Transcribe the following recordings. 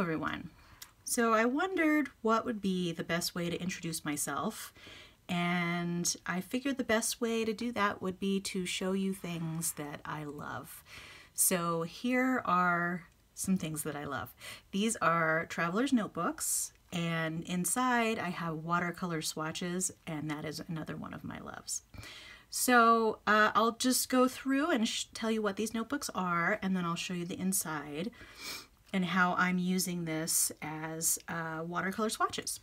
Everyone. So I wondered what would be the best way to introduce myself and I figured the best way to do that would be to show you things that I love. So here are some things that I love. These are traveler's notebooks and inside I have watercolor swatches and that is another one of my loves. So uh, I'll just go through and tell you what these notebooks are and then I'll show you the inside and how I'm using this as uh, watercolor swatches.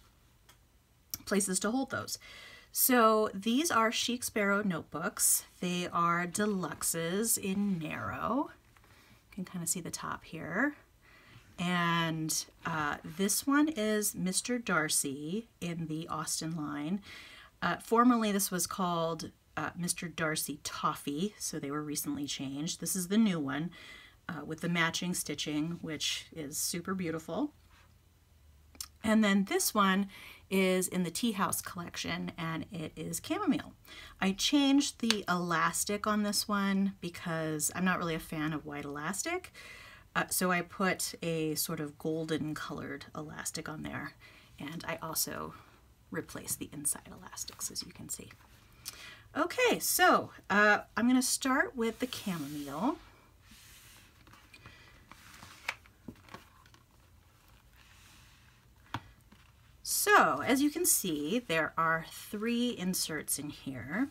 Places to hold those. So these are Chic Sparrow notebooks. They are deluxes in narrow. You can kind of see the top here. And uh, this one is Mr. Darcy in the Austen line. Uh, formerly, this was called uh, Mr. Darcy Toffee, so they were recently changed. This is the new one uh, with the matching stitching, which is super beautiful. And then this one is in the Tea House collection and it is chamomile. I changed the elastic on this one because I'm not really a fan of white elastic. Uh, so I put a sort of golden colored elastic on there and I also replaced the inside elastics as you can see. Okay, so uh, I'm going to start with the chamomile. So as you can see, there are three inserts in here.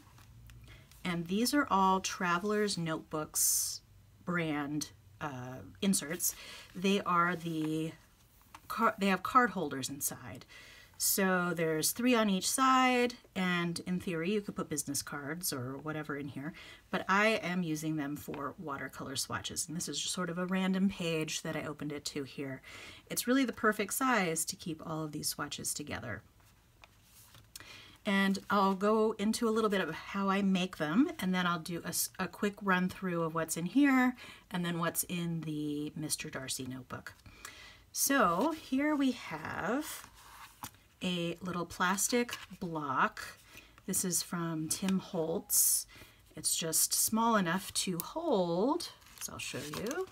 And these are all Traveler's Notebooks brand uh, inserts. They are the, they have card holders inside. So there's three on each side, and in theory you could put business cards or whatever in here, but I am using them for watercolor swatches, and this is just sort of a random page that I opened it to here. It's really the perfect size to keep all of these swatches together. And I'll go into a little bit of how I make them, and then I'll do a, a quick run through of what's in here, and then what's in the Mr. Darcy notebook. So here we have a little plastic block. This is from Tim Holtz. It's just small enough to hold, so I'll show you,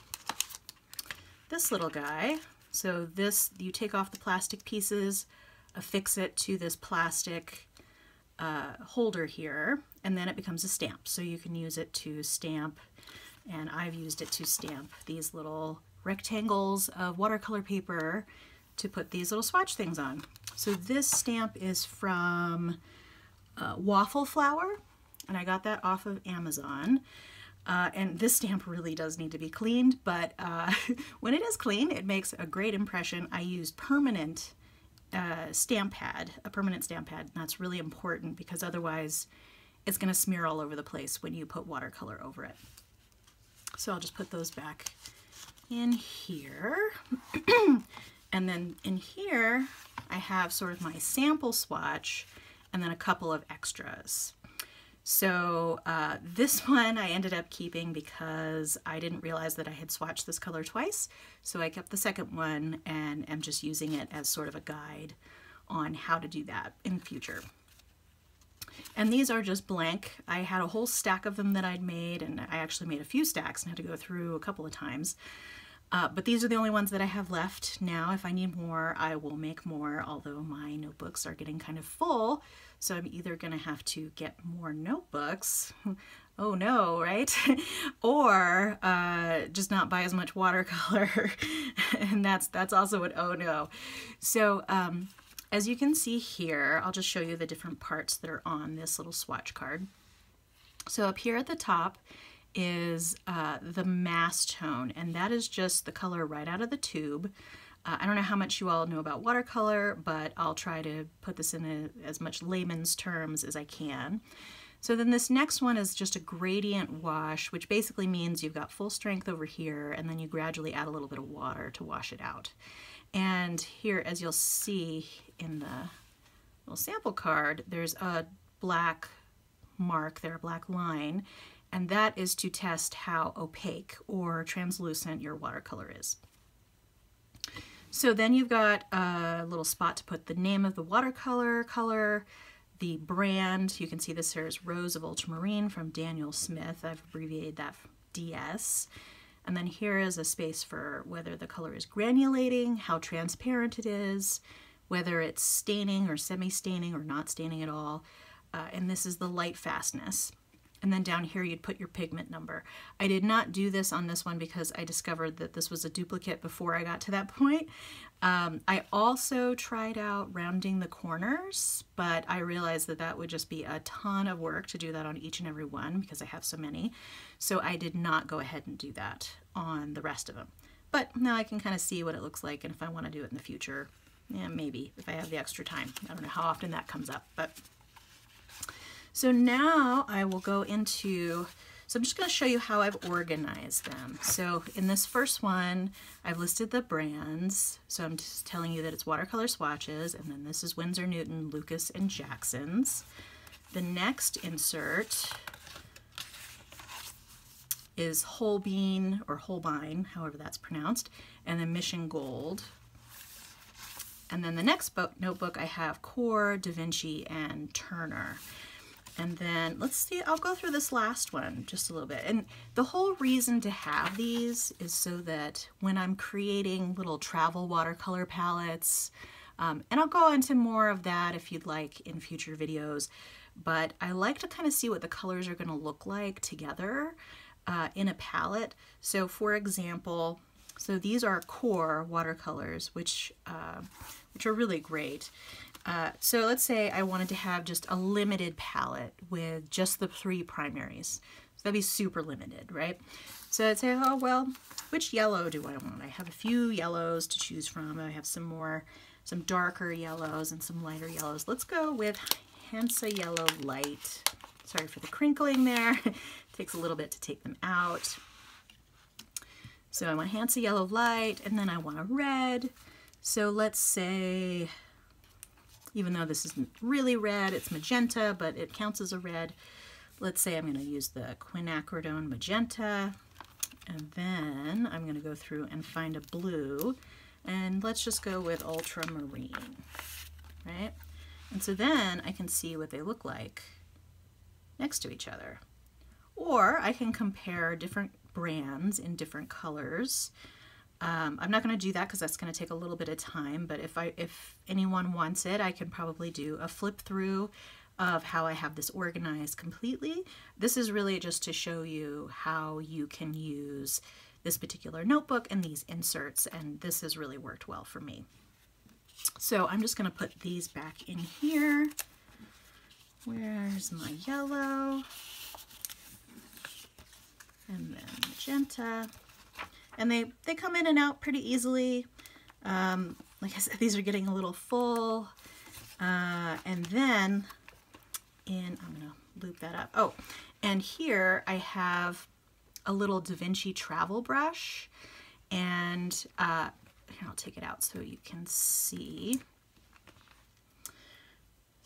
this little guy. So this, you take off the plastic pieces, affix it to this plastic uh, holder here, and then it becomes a stamp. So you can use it to stamp, and I've used it to stamp these little rectangles of watercolor paper to put these little swatch things on. So this stamp is from uh, Waffle Flower, and I got that off of Amazon. Uh, and this stamp really does need to be cleaned, but uh, when it is clean, it makes a great impression. I used permanent uh, stamp pad, a permanent stamp pad, and that's really important because otherwise it's going to smear all over the place when you put watercolor over it. So I'll just put those back in here. And then in here, I have sort of my sample swatch and then a couple of extras. So uh, this one I ended up keeping because I didn't realize that I had swatched this color twice. So I kept the second one and am just using it as sort of a guide on how to do that in future. And these are just blank. I had a whole stack of them that I'd made and I actually made a few stacks and had to go through a couple of times. Uh, but these are the only ones that I have left now. If I need more, I will make more, although my notebooks are getting kind of full. So I'm either going to have to get more notebooks. oh no, right? or uh, just not buy as much watercolor. and that's, that's also an oh no. So um, as you can see here, I'll just show you the different parts that are on this little swatch card. So up here at the top is uh, the mass tone, and that is just the color right out of the tube. Uh, I don't know how much you all know about watercolor, but I'll try to put this in a, as much layman's terms as I can. So then this next one is just a gradient wash, which basically means you've got full strength over here, and then you gradually add a little bit of water to wash it out. And here, as you'll see in the little sample card, there's a black mark there, a black line, and that is to test how opaque or translucent your watercolor is. So then you've got a little spot to put the name of the watercolor color, the brand. You can see this here is Rose of Ultramarine from Daniel Smith. I've abbreviated that DS. And then here is a space for whether the color is granulating, how transparent it is, whether it's staining or semi-staining or not staining at all. Uh, and this is the light fastness. And then down here you'd put your pigment number. I did not do this on this one because I discovered that this was a duplicate before I got to that point. Um, I also tried out rounding the corners, but I realized that that would just be a ton of work to do that on each and every one because I have so many. So I did not go ahead and do that on the rest of them. But now I can kind of see what it looks like and if I want to do it in the future, yeah, maybe if I have the extra time. I don't know how often that comes up, but so now I will go into, so I'm just going to show you how I've organized them. So in this first one, I've listed the brands. So I'm just telling you that it's watercolor swatches, and then this is Winsor Newton, Lukas, and Jackson's. The next insert is Holbein or Holbein, however that's pronounced, and then Mission Gold. And then the next book, notebook I have QoR, Da Vinci, and Turner. And then let's see, I'll go through this last one just a little bit. And the whole reason to have these is so that when I'm creating little travel watercolor palettes, um, and I'll go into more of that if you'd like in future videos, but I like to kind of see what the colors are gonna look like together uh, in a palette. So for example, so these are QoR watercolors, which, uh, which are really great. Uh, so let's say I wanted to have just a limited palette with just the three primaries. So that'd be super limited, right? So I'd say, oh, well, which yellow do I want? I have a few yellows to choose from. I have some more, some darker yellows and some lighter yellows. Let's go with Hansa Yellow Light. Sorry for the crinkling there. takes a little bit to take them out. So I want Hansa Yellow Light, and then I want a red. So let's say even though this isn't really red, it's magenta, but it counts as a red. Let's say I'm going to use the quinacridone magenta, and then I'm going to go through and find a blue, and let's just go with ultramarine, right? And so then I can see what they look like next to each other. Or I can compare different brands in different colors um, I'm not going to do that because that's going to take a little bit of time, but if, I, if anyone wants it, I can probably do a flip through of how I have this organized completely. This is really just to show you how you can use this particular notebook and these inserts, and this has really worked well for me. So I'm just going to put these back in here. Where's my yellow? And then magenta and they, they come in and out pretty easily. Um, like I said, these are getting a little full. Uh, and then in, I'm gonna loop that up. Oh, and here I have a little Da Vinci travel brush and uh, here I'll take it out so you can see.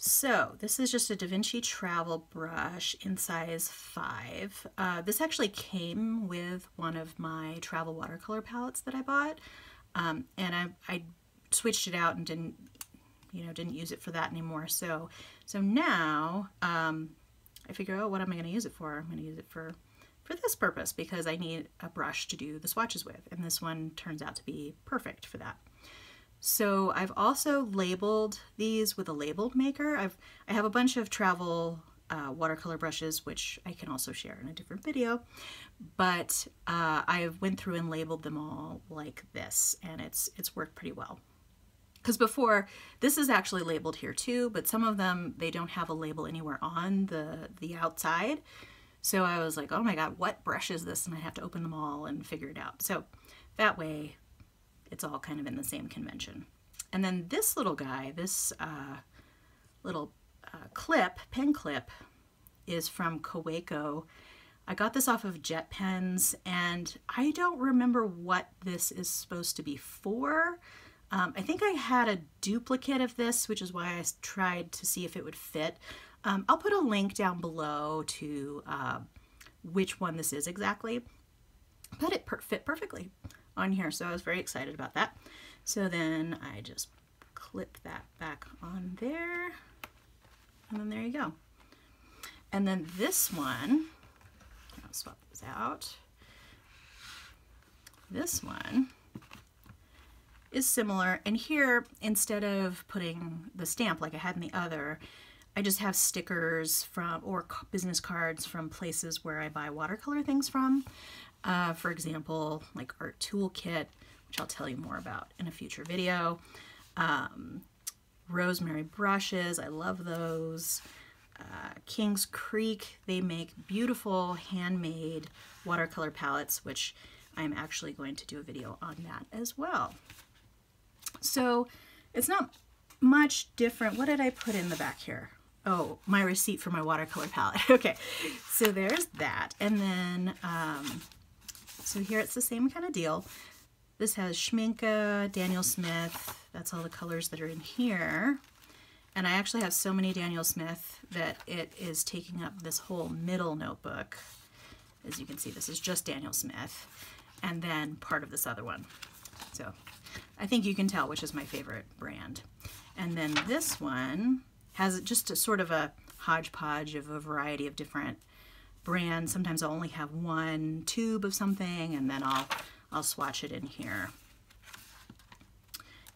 So this is just a Da Vinci travel brush in size 5. Uh, this actually came with one of my travel watercolor palettes that I bought. Um, and I, I switched it out and didn't, you know, didn't use it for that anymore. So, so now um, I figure, oh, what am I going to use it for? I'm going to use it for, for this purpose because I need a brush to do the swatches with. And this one turns out to be perfect for that. So I've also labeled these with a labeled maker. I've, I have a bunch of travel uh, watercolor brushes, which I can also share in a different video, but uh, I went through and labeled them all like this, and it's, it's worked pretty well. Because before, this is actually labeled here too, but some of them, they don't have a label anywhere on the, the outside. So I was like, oh my God, what brush is this? And I have to open them all and figure it out. So that way it's all kind of in the same convention. And then this little guy, this uh, little uh, clip, pen clip, is from Kaweco. I got this off of Jet Pens, and I don't remember what this is supposed to be for. Um, I think I had a duplicate of this, which is why I tried to see if it would fit. Um, I'll put a link down below to uh, which one this is exactly, but it per fit perfectly on here. So I was very excited about that. So then I just clip that back on there. And then there you go. And then this one, I'll swap those out. this one is similar. And here, instead of putting the stamp like I had in the other, I just have stickers from or business cards from places where I buy watercolor things from. Uh, for example, like Art Toolkit, which I'll tell you more about in a future video. Um, rosemary brushes, I love those. Uh, Kings Creek, they make beautiful handmade watercolor palettes, which I'm actually going to do a video on that as well. So it's not much different. What did I put in the back here? Oh, my receipt for my watercolor palette. okay, so there's that. And then, um, so here it's the same kind of deal. This has Schmincke, Daniel Smith. That's all the colors that are in here. And I actually have so many Daniel Smith that it is taking up this whole middle notebook. As you can see, this is just Daniel Smith. And then part of this other one. So I think you can tell which is my favorite brand. And then this one has just a sort of a hodgepodge of a variety of different brands. Sometimes I'll only have one tube of something and then I'll, I'll swatch it in here.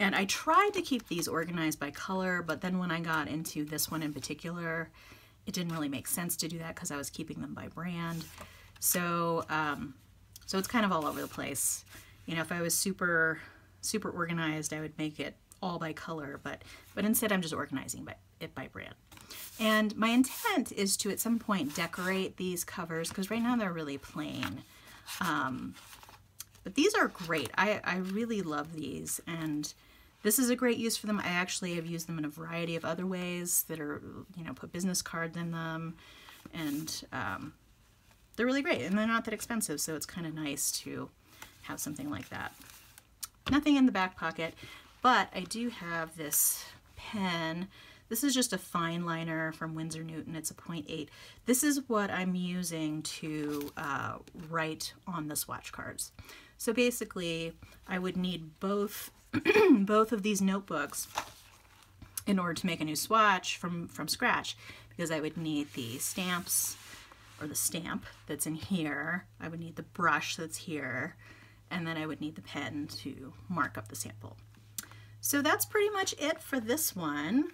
And I tried to keep these organized by color, but then when I got into this one in particular, it didn't really make sense to do that because I was keeping them by brand. So, um, so it's kind of all over the place. You know, if I was super, super organized, I would make it all by color, but, but instead I'm just organizing by, it by brand. And my intent is to at some point decorate these covers because right now they're really plain. Um, but these are great. I, I really love these and this is a great use for them. I actually have used them in a variety of other ways that are, you know, put business cards in them and um, they're really great and they're not that expensive so it's kind of nice to have something like that. Nothing in the back pocket, but I do have this pen. This is just a fine liner from Winsor Newton. It's a 0.8. This is what I'm using to uh, write on the swatch cards. So basically, I would need both both of these notebooks in order to make a new swatch from, from scratch because I would need the stamps or the stamp that's in here. I would need the brush that's here and then I would need the pen to mark up the sample. So that's pretty much it for this one.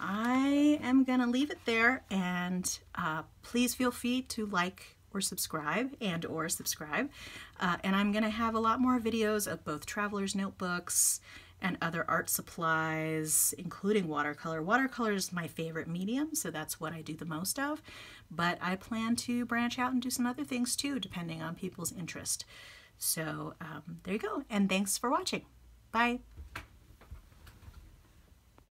I am gonna leave it there and uh, please feel free to like or subscribe and or subscribe. Uh, and I'm gonna have a lot more videos of both traveler's notebooks and other art supplies, including watercolor. Watercolor is my favorite medium, so that's what I do the most of. But I plan to branch out and do some other things too, depending on people's interest. So um, there you go, and thanks for watching. Bye.